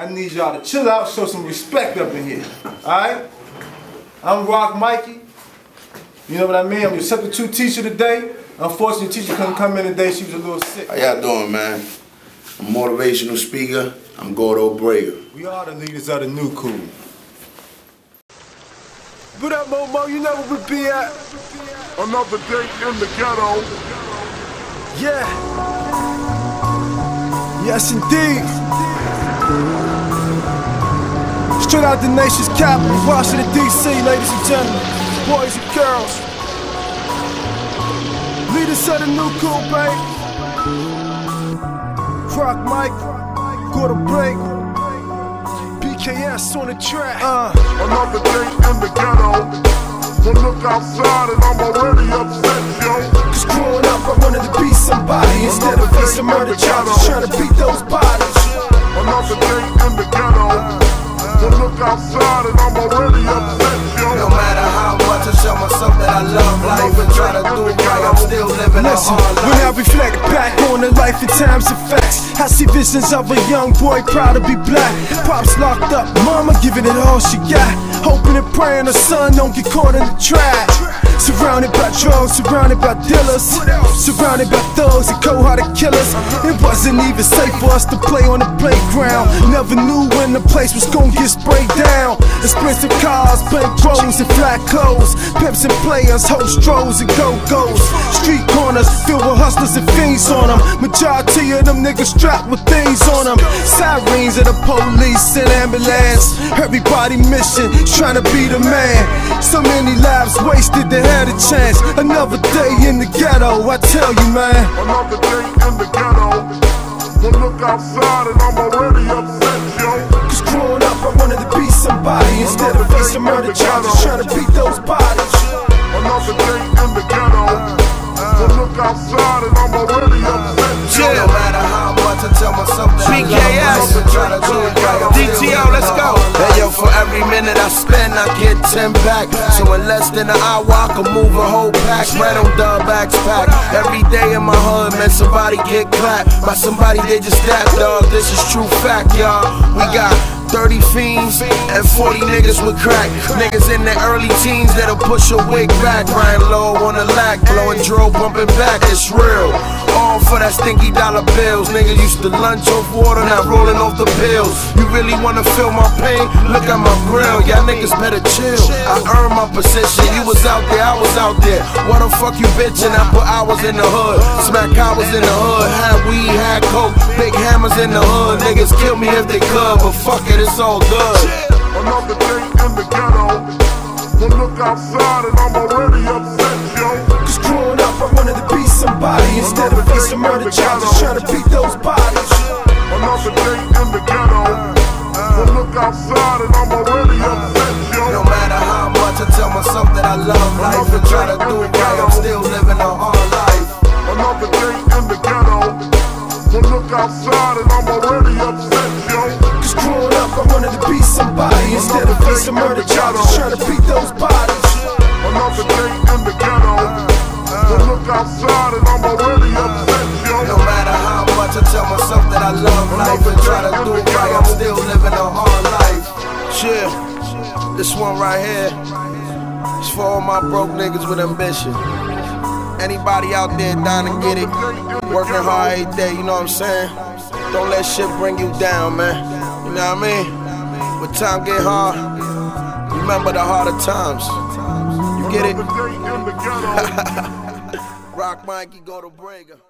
I need y'all to chill out, show some respect up in here. Alright? I'm Roc Mikey. You know what I mean? I'm your substitute teacher today. Unfortunately, teacher couldn't come in today. She was a little sick. How y'all doing, man? I'm motivational speaker. I'm Gordo Brega. We are the leaders of the new cool. What up, Momo? You know where we be at? Another day in the ghetto. Yeah. Yes, indeed. Straight out the nation's capital, Washington, D.C., ladies and gentlemen, boys and girls. Leaders of the new cool, babe. Roc Mike, Gordo Brega. PKS on the track. Uh. Another day in the ghetto. But look outside and I'm already upset, yo. Cause growing up, I wanted to be somebody instead of facing murder charges, trying to beat those bodies. Another day in the ghetto. But look outside and I'm already upset, yo. No matter how much I show myself that I love life and try to do it right, I'm still living a Listen, hard when I reflect back on the life and times of facts, I see visions of a young boy proud to be black. Pops locked up, mama giving it all she got. Hoping and praying her son don't get caught in the trap. Surrounded by drugs, surrounded by dealers, surrounded by thugs and cold-hearted killers. It wasn't even safe for us to play on the playground. Never knew when the place was gonna get sprayed down. Expensive cars, bank rolls and flat clothes, pimps and players, hostros and go-go's. Street corners filled with hustlers and fiends on them. Majority of them niggas strapped with things on them. Sirens of the police and ambulance. Everybody mission, trying to be the man. So many lives wasted, they had a chance. Another day in the ghetto, I tell you, man. Another day in the ghetto. But look outside and I'm already upset, yo. Cause growing up, I wanted to be somebody instead of facing murder charges, trying to beat those bodies. Another day in the ghetto. But look outside and I'm already upset, Spend, I get 10 back. So in less than an hour, I can move a whole pack. Red on dub backs pack. Every day in my hood, man, somebody get clapped. By somebody they just that dog. This is true fact, y'all. We got 30 fiends and 40 niggas with crack. Niggas in their early teens that'll push a wig back. Ryan low on the lack, blowing drill, bumping back. It's real. For that stinky dollar bills. Nigga used to lunch off water, now rolling off the pills. You really wanna feel my pain? Look at my grill. Y'all niggas better chill. I earned my position. You was out there, I was out there. Why the fuck you bitchin'? I put hours in the hood. Smack hours in the hood. Had weed, had coke. Big hammers in the hood. Niggas kill me if they could, but fuck it, it's all good. Another day in the ghetto. But look outside and I'm already upset, somebody instead of facing murder charges, trying to beat those bodies. Another day in the ghetto. But look outside and I'm already upset, yo. No matter how much I tell myself that I love life and try to do it right, I'm still living a hard life. Another day in the ghetto. But look outside and I'm already upset, yo. Cause growing up, I wanted to be somebody instead of facing murder charges, trying to beat those bodies. Another day in the ghetto. Look outside and I'm already upset, yo. No matter how much I tell myself that I love life and try to do it right, I'm still living a hard life. Chill, this one right here is for all my broke niggas with ambition. Anybody out there dying to get it, working hard every day, you know what I'm saying? Don't let shit bring you down, man. You know what I mean? When time get hard, remember the harder times. You get it? Roc Mikey, Gordo Brega.